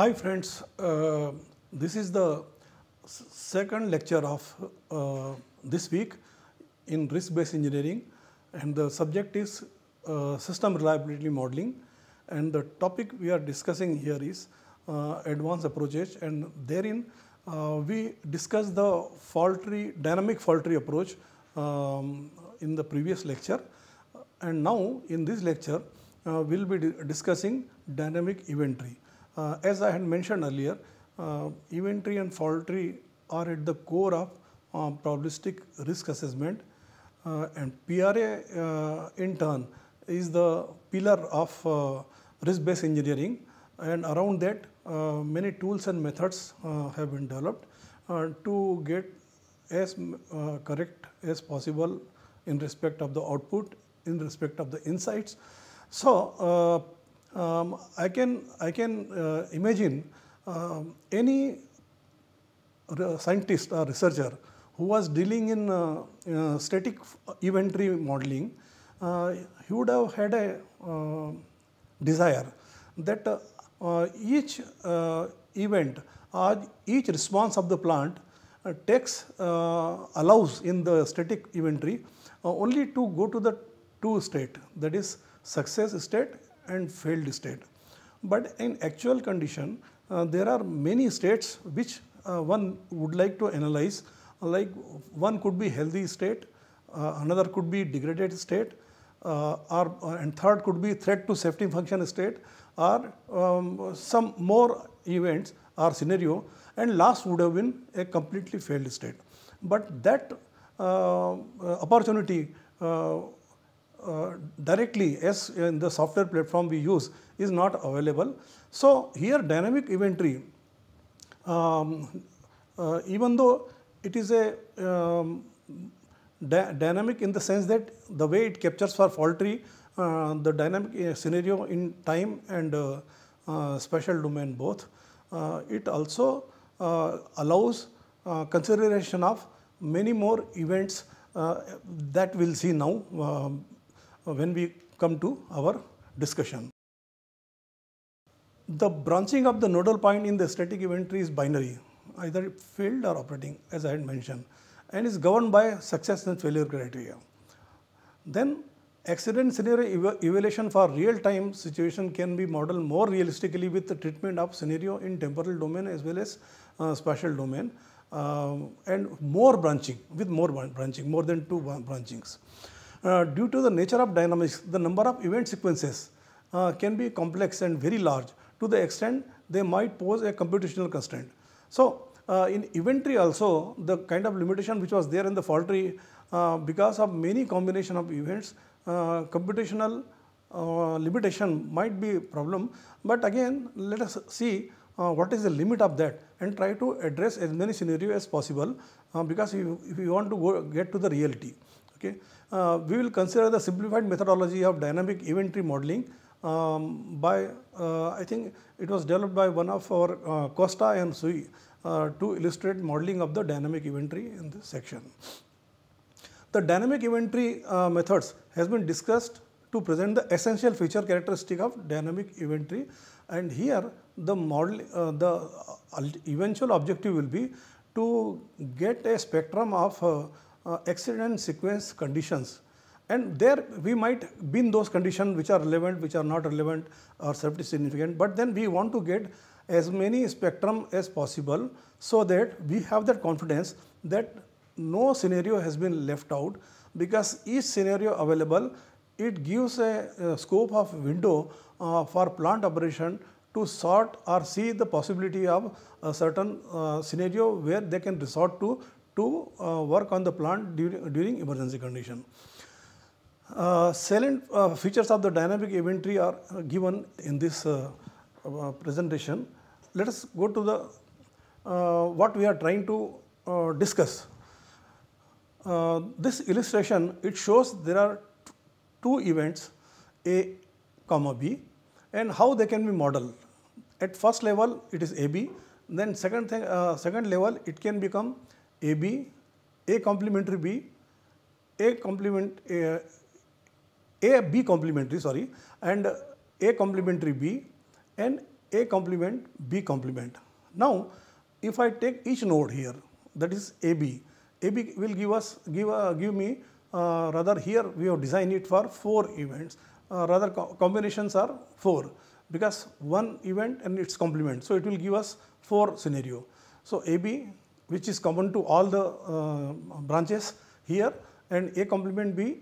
Hi friends, uh, this is the second lecture of uh, this week in risk-based engineering and the subject is uh, system reliability modeling. And the topic we are discussing here is uh, advanced approaches and therein uh, we discussed the fault tree, dynamic fault tree approach um, in the previous lecture. And now in this lecture uh, we will be discussing dynamic event tree. Uh, as I had mentioned earlier, uh, event tree and fault tree are at the core of uh, probabilistic risk assessment uh, and PRA in turn is the pillar of uh, risk based engineering and around that uh, many tools and methods uh, have been developed uh, to get as correct as possible in respect of the output, in respect of the insights. So, um, I can, I can uh, imagine um, any scientist or researcher who was dealing in uh, uh, static tree modeling, uh, he would have had a uh, desire that uh, each event or each response of the plant takes allows in the static uh, only to go to the two state that is success state and failed state. But in actual condition, uh, there are many states which uh, one would like to analyze. Like one could be healthy state, uh, another could be degraded state, uh, or uh, and third could be threat to safety function state, or um, some more events or scenario, and last would have been a completely failed state. But that uh, opportunity uh, directly as in the software platform we use is not available. So, here dynamic event tree, um, uh, even though it is a um, dynamic in the sense that the way it captures for fault tree uh, the dynamic uh, scenario in time and uh, spatial domain both, it also allows consideration of many more events that we will see now um, when we come to our discussion. The branching of the nodal point in the static event tree is binary, either failed or operating, as I had mentioned, and is governed by success and failure criteria. Then accident scenario evaluation for real-time situation can be modeled more realistically with the treatment of scenario in temporal domain as well as uh, spatial domain um, and more branching with more branching, more than two bran- branchings. Uh, due to the nature of dynamics, the number of event sequences uh, can be complex and very large to the extent they might pose a computational constraint. So, uh, in event tree also the kind of limitation which was there in the fault tree because of many combination of events computational uh, limitation might be a problem, but again let us see uh, what is the limit of that and try to address as many scenario as possible uh, because if, if you want to go get to the reality. Okay. Uh, we will consider the simplified methodology of dynamic event tree modeling um, by uh, I think it was developed by one of our uh, Costa and Siu uh, to illustrate modeling of the dynamic event tree in this section. The dynamic event tree uh, methods has been discussed to present the essential feature characteristic of dynamic event tree and here the model uh, the eventual objective will be to get a spectrum of accident sequence conditions. And there we might be in those conditions which are relevant which are not relevant or safety significant. But then we want to get as many spectrum as possible so that we have that confidence that no scenario has been left out. Because each scenario available it gives a, uh scope of window uh, for plant operation to sort or see the possibility of a certain uh, scenario where they can resort to to uh, work on the plant during, during emergency condition. Uh, salient uh, features of the dynamic tree are given in this uh, uh, presentation. Let us go to the uh, what we are trying to discuss. This illustration it shows there are two events A comma B and how they can be modeled. At first level it is AB then second thing second level it can become AB A complementary B A complement uh, A B complementary sorry and A complementary B and A complement, B complement. Now, if I take each node here, that is AB, AB will give us give uh, give me uh, rather here we have designed it for four events. Uh, rather co combinations are four because one event and its complement. So it will give us four scenario. So AB which is common to all the uh, branches here and A complement B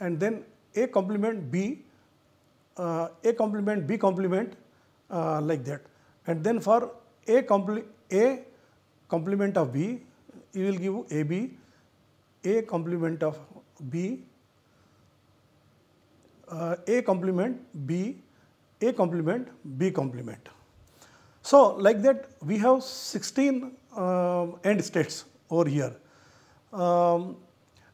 and then A complement B, uh, A complement B complement uh, like that. And then for A, compl A complement of B, you will give AB, A complement of B, uh, A complement B, A complement B complement. So, like that we have 16 uh, end states over here. Um,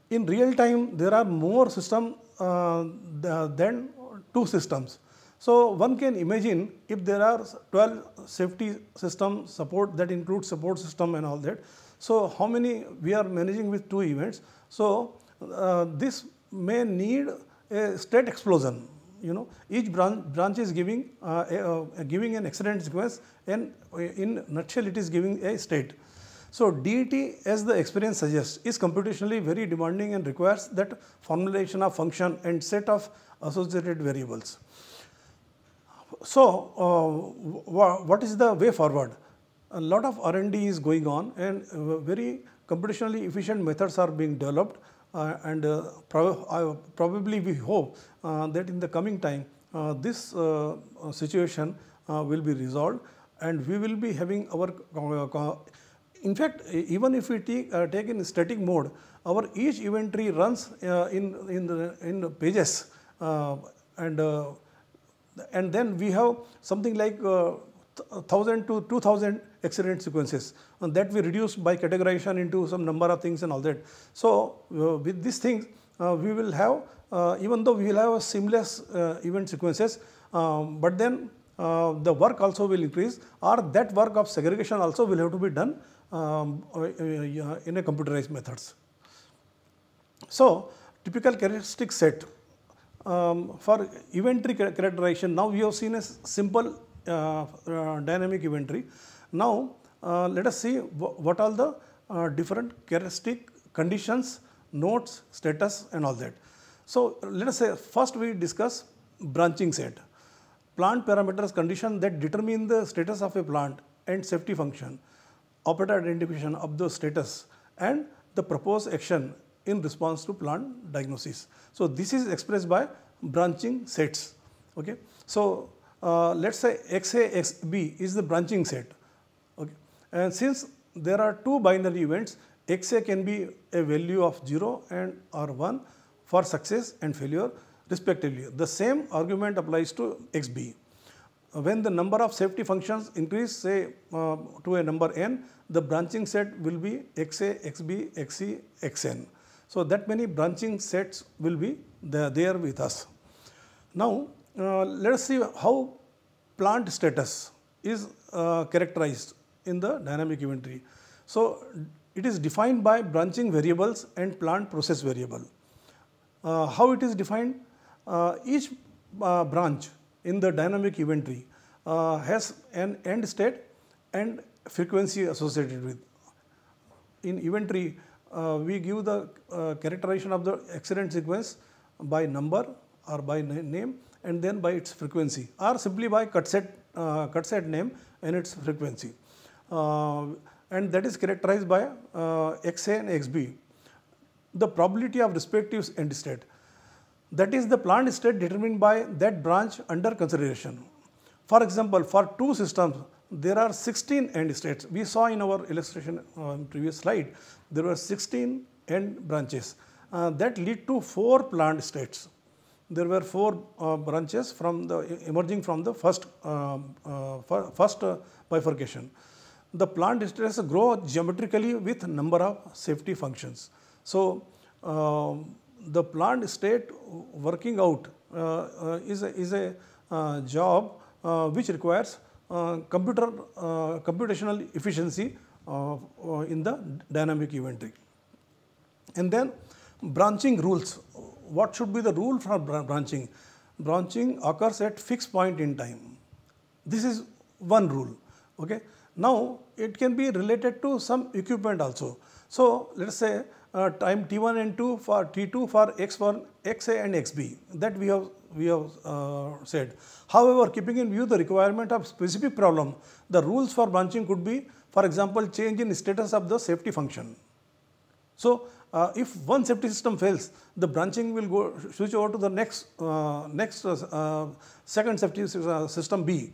in real time there are more systems uh, than two systems. So, one can imagine if there are 12 safety system support that includes support system and all that. So, how many we are managing with two events. So, uh, this may need a state explosion you know each branch, branch is giving uh, a, uh, giving an accident sequence and in nutshell it is giving a state. So, DET as the experience suggests is computationally very demanding and requires that formulation of function and set of associated variables. So, uh, what is the way forward? A lot of R&D is going on and uh, very computationally efficient methods are being developed uh, and uh, prob probably we hope uh, that in the coming time uh, this situation will be resolved and we will be having our in fact, even if we take, uh, take in static mode, our each event tree runs uh, in, in, the, in pages uh, and, uh, and then we have something like 1000 uh, to 2000 accident sequences and that we reduce by categorization into some number of things and all that. So, uh, with these things we will have even though we will have a seamless event sequences, um, but then uh, the work also will increase or that work of segregation also will have to be done um, uh, in a computerized methods. So, typical characteristic set um, for event tree characterization now we have seen a simple uh, uh, dynamic event tree. Now, uh, let us see what are the uh, different characteristic conditions, nodes, status and all that. So, let us say first we discuss branching set. Plant parameters condition that determine the status of a plant and safety function operator identification of the status and the proposed action in response to plant diagnosis. So, this is expressed by branching sets. Okay. So, uh, let us say XA, XB is the branching set. Okay. And since there are two binary events, XA can be a value of 0 and or 1 for success and failure respectively. The same argument applies to XB when the number of safety functions increase say uh, to a number n, the branching set will be xa, xb, xc, xn. So, that many branching sets will be there, there with us. Now, uh, let us see how plant status is uh, characterized in the dynamic event tree. So, it is defined by branching variables and plant process variable. Uh, how it is defined? Uh, each uh, branch in the dynamic tree uh, has an end state and frequency associated with. In tree, uh, we give the uh, characterization of the accident sequence by number or by name and then by its frequency or simply by cut set, cut set name and its frequency. Uh, and that is characterized by uh, XA and XB. The probability of respective end state that is the plant state determined by that branch under consideration. For example, for two systems, there are 16 end states. We saw in our illustration uh, previous slide, there were 16 end branches uh, that lead to four plant states. There were four uh, branches from the emerging from the first um, uh, first uh, bifurcation. The plant stress grow geometrically with number of safety functions. So, um, the plant state working out uh, is a, is a job uh, which requires uh, computer uh, computational efficiency in the dynamic tree. And then branching rules. What should be the rule for branching? branching occurs at fixed point in time. This is one rule. Okay. Now, it can be related to some equipment also. So, let us say uh, time t1 and 2 for t2 for x1, xa and xb that we have we have uh, said. However, keeping in view the requirement of specific problem, the rules for branching could be for example, change in status of the safety function. So, uh, if one safety system fails, the branching will go switch over to the next uh, next uh, second safety uh, system B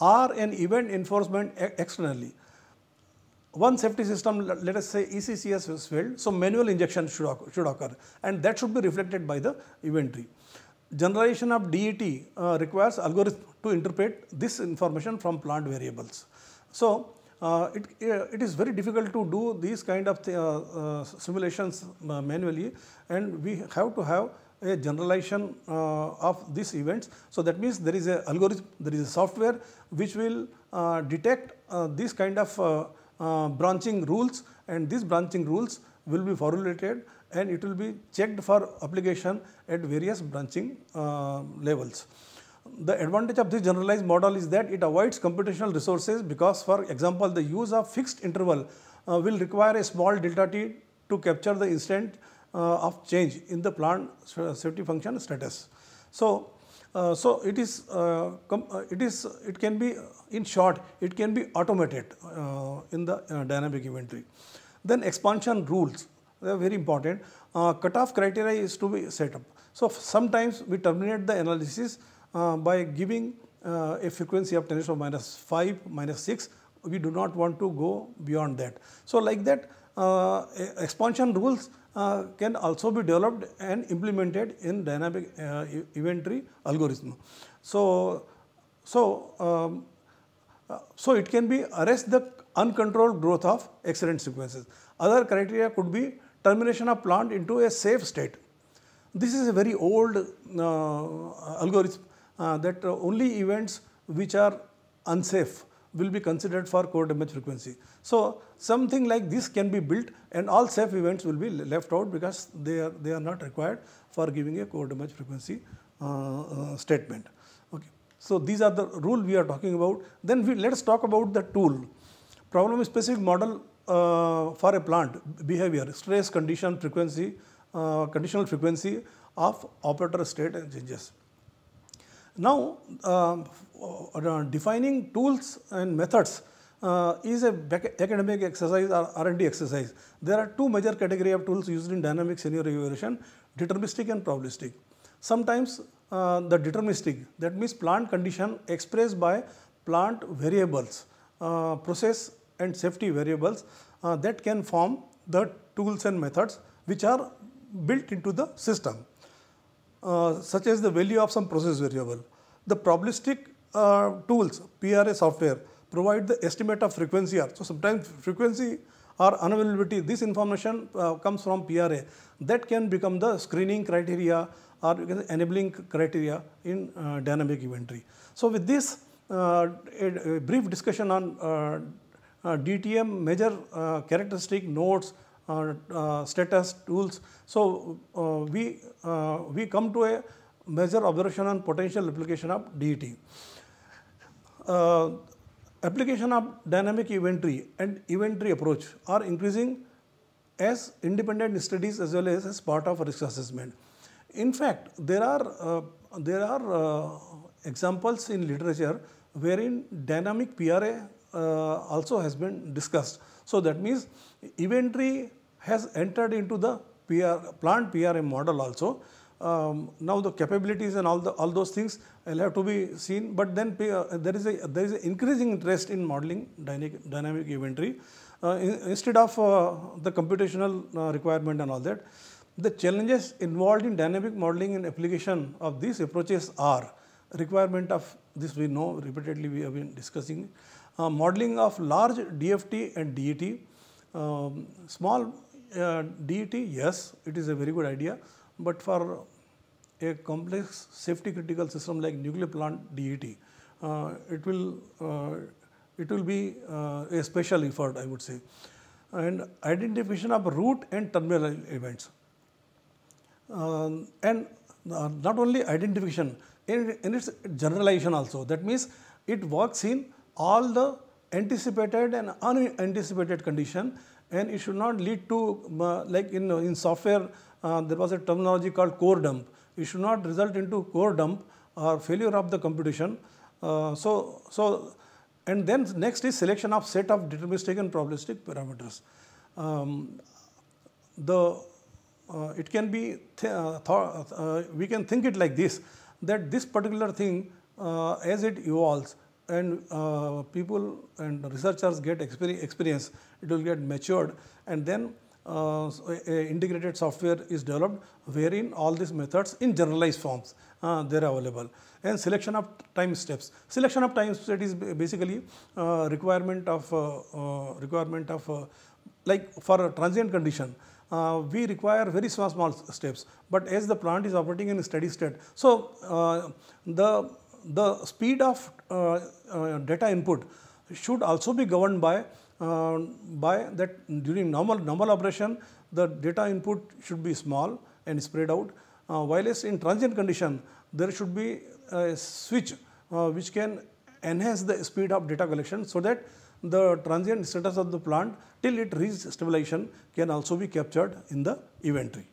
or an event enforcement externally. One safety system, let us say ECCS has failed, so manual injection should occur, should occur and that should be reflected by the event tree. Generation of DET uh, requires algorithm to interpret this information from plant variables. So, uh, it, it is very difficult to do these kind of uh, uh, simulations uh, manually and we have to have a generalization uh, of these events. So, that means there is a algorithm, there is a software which will uh, detect these kind of branching rules and these branching rules will be formulated and it will be checked for application at various branching levels the advantage of this generalized model is that it avoids computational resources because for example, the use of fixed interval uh, will require a small delta t to capture the instant uh, of change in the plant safety function status. So, uh, so it is uh, uh, it is it can be in short it can be automated uh, in the dynamic event tree. Then expansion rules they are very important. cutoff criteria is to be set up. So, sometimes we terminate the analysis uh, by giving uh, a frequency of 10 to minus 5, minus 6, we do not want to go beyond that. So, like that uh, expansion rules uh, can also be developed and implemented in dynamic uh, event tree algorithm. So, so, um, uh, so it can be arrest the uncontrolled growth of accident sequences. Other criteria could be termination of plant into a safe state. This is a very old algorithm uh, that uh, only events which are unsafe will be considered for core damage frequency. So, something like this can be built and all safe events will be left out because they are, they are not required for giving a core damage frequency uh, uh, statement. Okay. So, these are the rule we are talking about. Then we, let us talk about the tool. Problem specific model uh, for a plant behavior, stress, condition, frequency, uh, conditional frequency of operator state and changes. Now, um, uh, defining tools and methods uh, is a academic exercise or R&D exercise. There are two major category of tools used in dynamic scenario evaluation, deterministic and probabilistic. Sometimes uh, the deterministic, that means plant condition expressed by plant variables, uh, process and safety variables uh, that can form the tools and methods which are built into the system. Uh, such as the value of some process variable. The probabilistic uh, tools, PRA software, provide the estimate of frequency R. So, sometimes frequency or unavailability, this information uh, comes from PRA that can become the screening criteria or enabling criteria in uh, dynamic event tree. So, with this uh, a, a, brief discussion on DTM major characteristic nodes status tools. So, uh, we, we come to a major observation on potential application of DET. application of dynamic event tree and event tree approach are increasing as independent studies as well as as part of risk assessment. In fact, there are uh, there are uh, examples in literature wherein dynamic PRA uh, also has been discussed. So, that means event tree has entered into the PR, plant PRM model also. Um, now the capabilities and all the all those things will have to be seen, but then uh, there is a there is an increasing interest in modeling dynamic dynamic event tree uh, in, instead of uh, the computational uh, requirement and all that. The challenges involved in dynamic modeling and application of these approaches are requirement of this we know repeatedly we have been discussing uh, modeling of large DFT and DET, um, small uh, DET, yes, it is a very good idea, but for a complex safety critical system like nuclear plant DET, uh, it will uh, it will be uh, a special effort, I would say. And identification of root and terminal events. Um, and not only identification, in, in its generalization also. That means it works in all the anticipated and unanticipated condition and it should not lead to uh, like in, in software uh, there was a terminology called core dump. It should not result into core dump or failure of the computation. Uh, so, so and then next is selection of set of deterministic and probabilistic parameters. Um, the uh, it can be uh, uh, we can think it like this that this particular thing uh, as it evolves and uh, people and researchers get experience, it will get matured. And then uh, integrated software is developed wherein all these methods in generalized forms uh, they are available. And selection of time steps. Selection of time steps is basically uh, requirement of uh, uh, requirement of like for a transient condition uh, we require very small small steps. But as the plant is operating in steady state so uh, the the speed of uh, uh, data input should also be governed by uh, by that during normal normal operation the data input should be small and spread out while in transient condition there should be a switch which can enhance the speed of data collection so that the transient status of the plant till it reaches stabilization can also be captured in the event tree.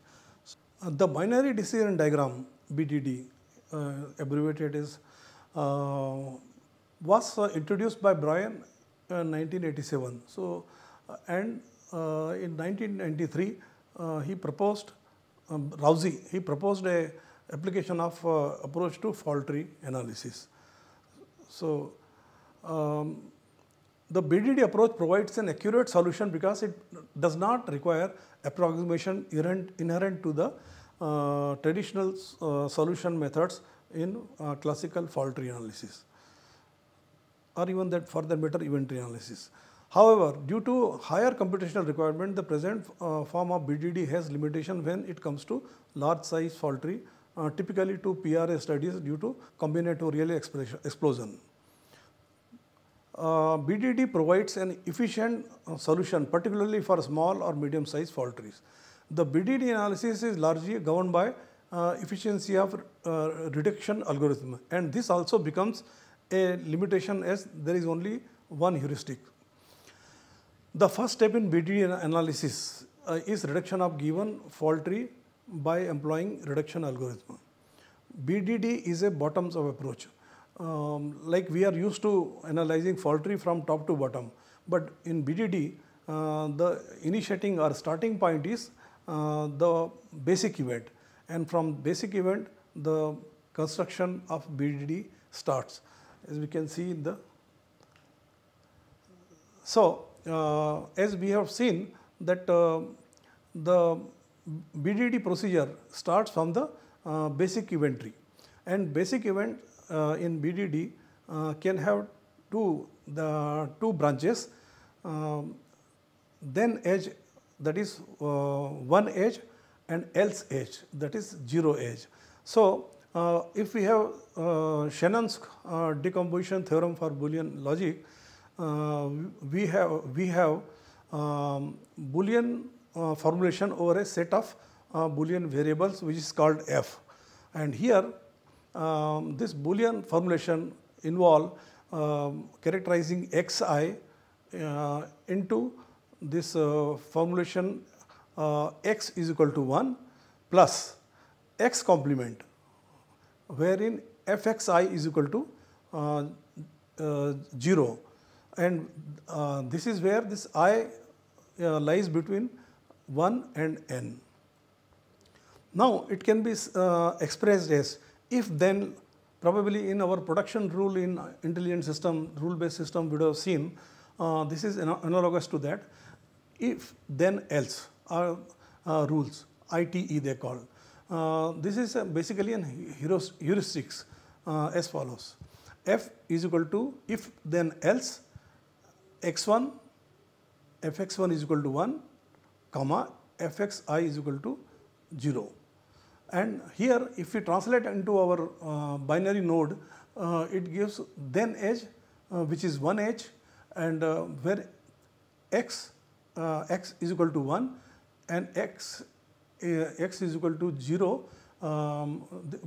the binary decision diagram BDD uh, abbreviated is uh, was uh, introduced by Bryant in 1987. So, uh, and in 1993 he proposed um, Rauzy, he proposed a application of approach to fault tree analysis. So, um, the BDD approach provides an accurate solution because it does not require approximation inherent, inherent to the uh, traditional uh, solution methods in uh, classical fault tree analysis or even that for that event tree analysis. However, due to higher computational requirement, the present uh, form of BDD has limitation when it comes to large size fault tree, uh, typically to PRA studies due to combinatorial explosion. Uh, BDD provides an efficient uh, solution particularly for small or medium sized fault trees. The BDD analysis is largely governed by uh, efficiency of uh, reduction algorithm and this also becomes a limitation as there is only one heuristic. The first step in BDD analysis uh, is reduction of given fault tree by employing reduction algorithm. BDD is a bottoms up approach. Um, like we are used to analyzing fault tree from top to bottom, but in BDD, uh, the initiating or starting point is uh, the basic event and from basic event the construction of BDD starts as we can see in the. So, uh, as we have seen that uh, the BDD procedure starts from the uh, basic event tree and basic event uh, in BDD uh, can have two the two branches um, then edge that is uh, one edge and else edge that is 0 edge. So, uh, if we have uh, Shannon's uh, decomposition theorem for Boolean logic, uh, we have we have um, Boolean uh, formulation over a set of uh, Boolean variables which is called f. And here um, this Boolean formulation involve um, characterizing xi into this formulation x is equal to 1 plus x complement wherein fxi is equal to uh, uh, 0 and uh, this is where this i uh, lies between 1 and n. Now, it can be uh, expressed as if then probably in our production rule in intelligent system, rule based system we would have seen uh, this is analogous to that if then else are rules ITE they call. Uh, this is uh, basically an heuristics uh, as follows. F is equal to if then else x1 fx1 is equal to 1 comma fxi is equal to 0. And here if we translate into our uh, binary node, uh, it gives then edge uh, which is 1 edge and where x x is equal to 1 and x x is equal to 0 um,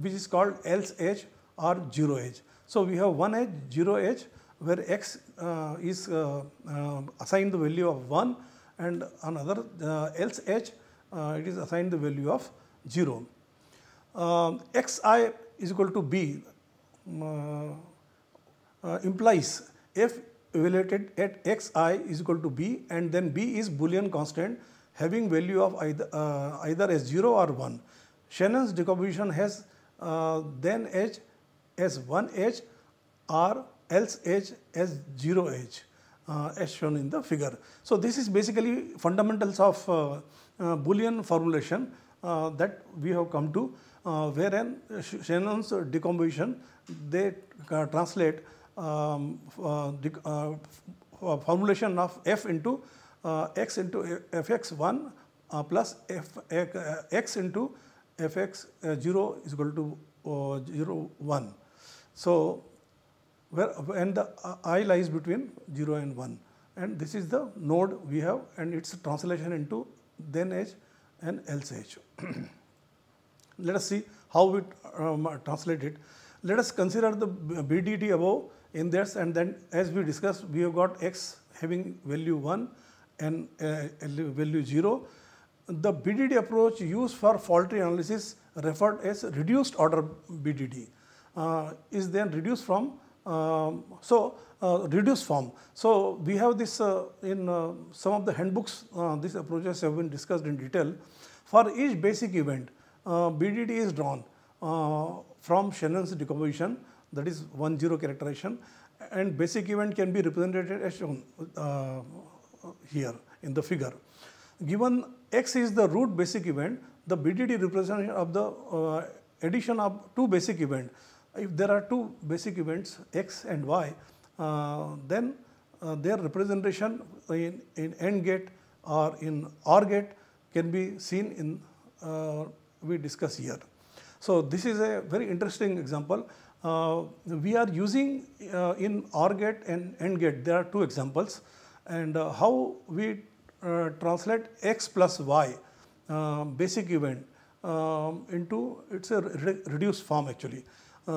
which is called else edge or 0 edge. So, we have one edge 0 edge where x uh, is uh, uh, assigned the value of 1 and another uh, else edge uh, it is assigned the value of 0. Um, xi is equal to b uh, implies f evaluated at xi is equal to b and then b is boolean constant having value of either, uh, either as 0 or 1. Shannon's decomposition has uh, then edge as 1 edge or else edge as 0 edge uh, as shown in the figure. So, this is basically fundamentals of uh, uh, Boolean formulation uh, that we have come to wherein Shannon's decomposition they translate um, formulation of f into uh, x into fx1 uh, plus f, uh, x into fx0 is equal to 0 1. So, where and the i lies between 0 and 1 and this is the node we have and its translation into then h and else edge. Let us see how we um, translate it. Let us consider the BDT above in this and then as we discussed we have got x having value 1 and uh, value 0. The BDD approach used for fault tree analysis referred as reduced order BDD uh, is then reduced from um, so uh, reduced form. So we have this uh, in uh, some of the handbooks uh, these approaches have been discussed in detail. For each basic event BDD is drawn from Shannon's decomposition that is 1 0 characterization and basic event can be represented as shown here in the figure. Given x is the root basic event, the BDD representation of the uh, addition of two basic events. If there are two basic events x and y, uh, then uh, their representation in, in AND gate or in OR gate can be seen in uh, we discuss here. So, this is a very interesting example. Uh, we are using uh, in OR gate and AND gate, there are two examples and uh, how we uh, translate x plus y uh, basic event um, into it's a re reduced form actually.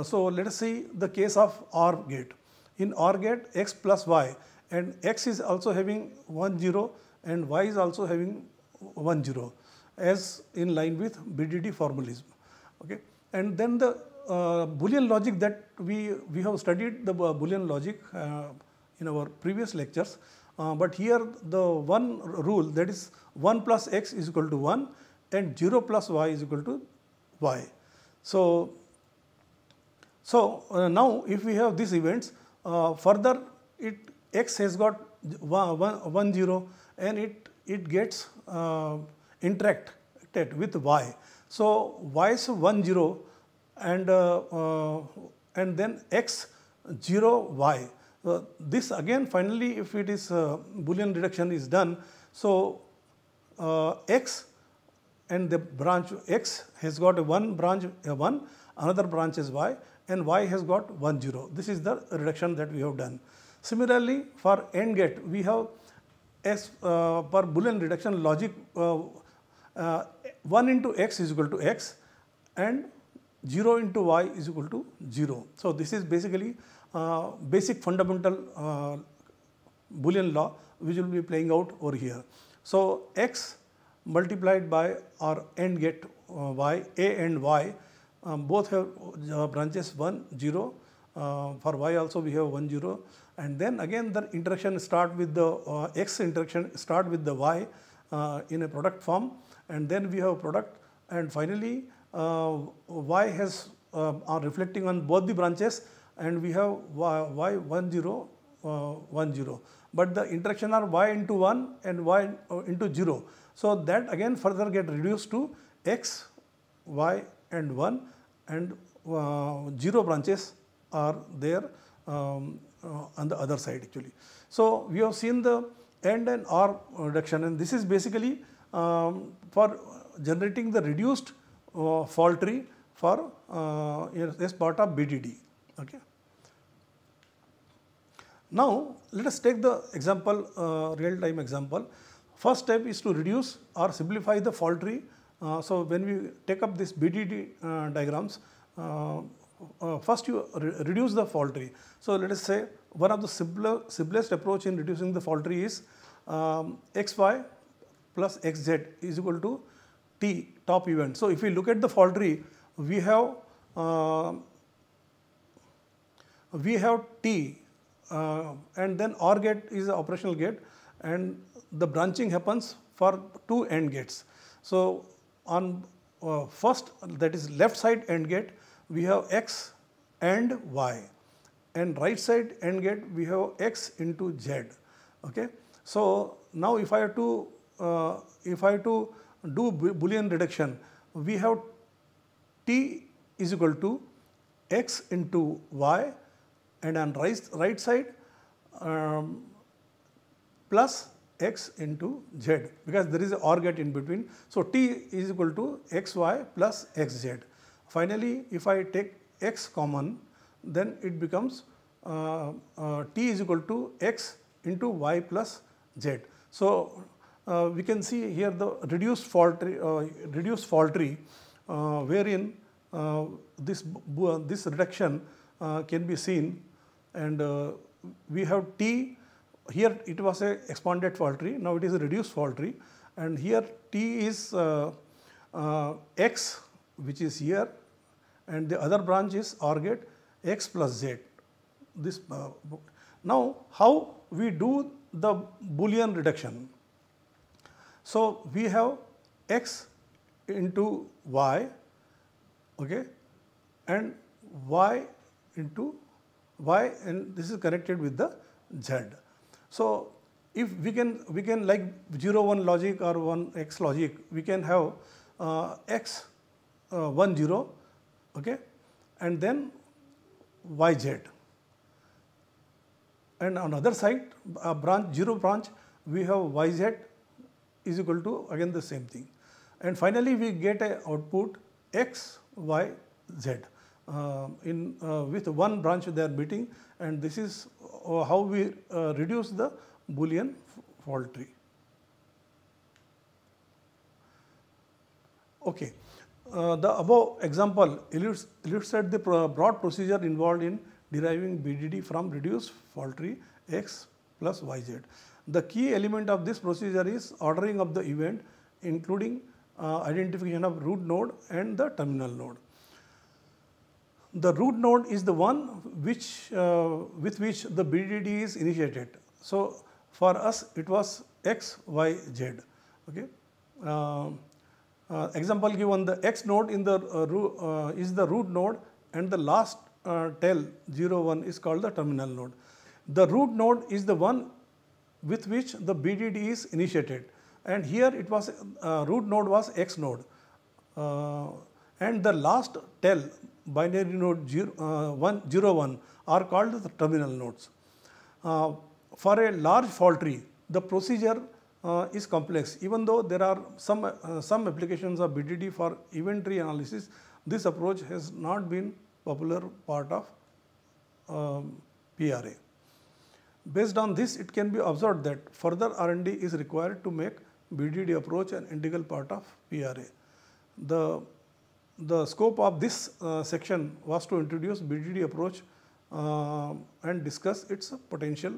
so let us see the case of OR gate. In OR gate x plus y and x is also having 1 0 and y is also having 1 0 as in line with BDD formalism. Okay. And then the uh, Boolean logic that we, we have studied the Boolean logic uh, in our previous lectures. Uh, but here the one rule that is 1 plus x is equal to 1 and 0 plus y is equal to y. So, so uh, now if we have these events uh, further it x has got 1, 1, 1 0 and it, it gets uh, interacted with y. So, y is 1 0 and, uh, and then x 0 y uh, this again finally if it is uh, Boolean reduction is done, so uh, x and the branch x has got a one branch a 1, another branch is y and y has got 1 0. This is the reduction that we have done. Similarly, for AND gate we have s uh, per Boolean reduction logic uh, uh, 1 into x is equal to x and 0 into y is equal to 0. So, this is basically uh, basic fundamental uh, Boolean law which will be playing out over here. So, x multiplied by our AND gate uh, y, a and y um, both have uh, branches 1 0 uh, for y also we have 1 0 and then again the interaction start with the uh, x interaction start with the y in a product form and then we have product and finally y has are reflecting on both the branches and we have y 1 0 uh, 1 0 but the interaction are y into 1 and y uh, into 0 so that again further get reduced to x y and 1 and uh, 0 branches are there um, uh, on the other side actually. So we have seen the AND and OR reduction and this is basically um, for generating the reduced uh, fault tree for uh, part of BDD okay now, let us take the example, uh, real time example. First step is to reduce or simplify the fault tree. Uh, so, when we take up this BDD uh, diagrams, uh, uh, first you re reduce the fault tree. So let us say one of the simpler, simplest approach in reducing the fault tree is um, xy plus xz is equal to t top event. So if we look at the fault tree, we have uh, we have t uh, and then OR gate is the operational gate and the branching happens for two AND gates. So on uh, first that is left side AND gate we have x and y and right side AND gate we have x into z. Okay. So now if I have to uh, if I have to do boolean reduction we have t is equal to x into y and on right, side um, plus x into z because there is a OR gate in between. So, t is equal to xy plus xz. Finally, if I take x common then it becomes uh, uh, t is equal to x into y plus z. So, uh, we can see here the reduced fault uh, reduced fault tree uh, wherein uh, this, this reduction can be seen and we have t here it was a expanded fault tree, now it is a reduced fault tree and here T is uh, uh, X which is here and the other branch is OR gate X plus Z. This uh, Now how we do the Boolean reduction? So we have X into Y okay, and Y into Y and this is connected with the Z. So, if we can we can like 0 1 logic or 1 x logic we can have uh, x uh, 1 0 okay and then y z and on other side a branch 0 branch we have y z is equal to again the same thing and finally we get a output x y z uh, in uh, with one branch they are beating and this is uh, how we uh, reduce the Boolean fault tree. Okay. Uh, the above example illustrates the broad procedure involved in deriving BDD from reduced fault tree x plus yz. The key element of this procedure is ordering of the event including uh, identification of root node and the terminal node the root node is the one which uh, with which the BDD is initiated. So for us it was X, Y, Z. Okay. Uh, uh, example given the X node in the uh, uh, is the root node and the last uh, tail 0 1 is called the terminal node. The root node is the one with which the BDD is initiated and here it was root node was X node and the last tell binary node 0, uh, 1, 0 1 are called the terminal nodes. Uh, for a large fault tree, the procedure uh, is complex. Even though there are some, uh, some applications of BDD for event tree analysis, this approach has not been popular part of um, PRA. Based on this, it can be observed that further R&D is required to make BDD approach an integral part of PRA. The the scope of this uh, section was to introduce BDD approach uh, and discuss its potential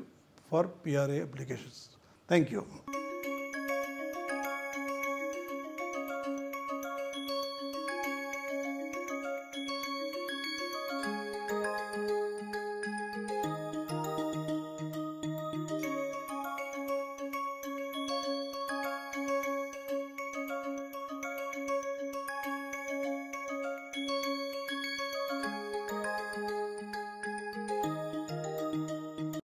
for PRA applications. Thank you.